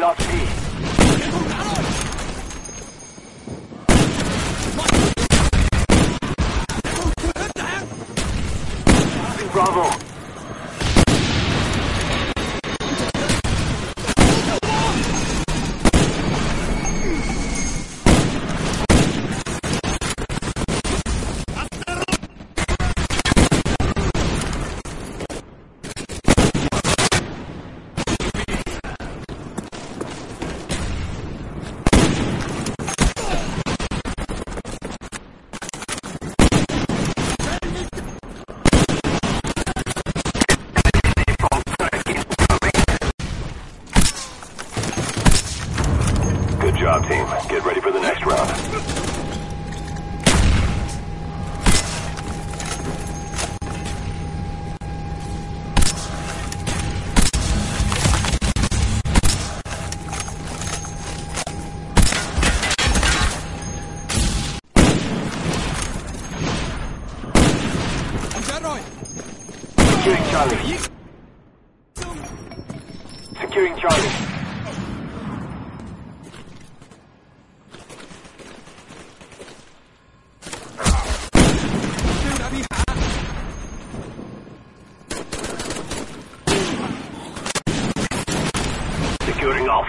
lost B. job, team. Get ready for the next round. Securing Charlie. Securing Charlie.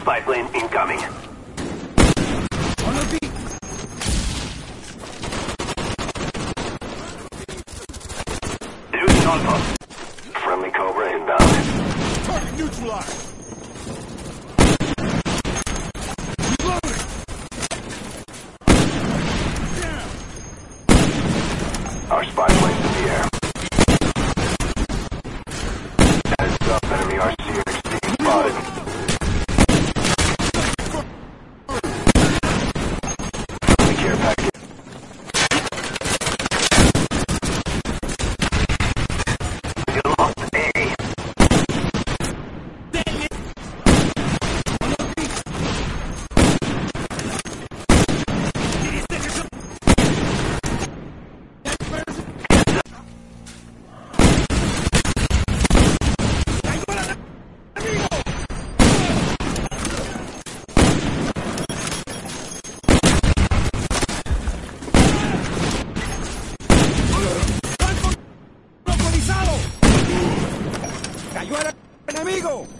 spy plane incoming. Losing Alpha. Friendly Cobra inbound. Target neutralized! Our spy ¡Localizado! ¡Cayó el enemigo!